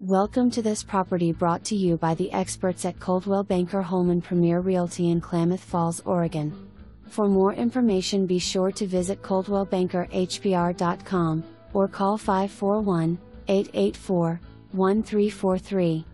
Welcome to this property brought to you by the experts at Coldwell Banker Holman Premier Realty in Klamath Falls, Oregon. For more information, be sure to visit coldwellbankerhpr.com or call 541 884 1343.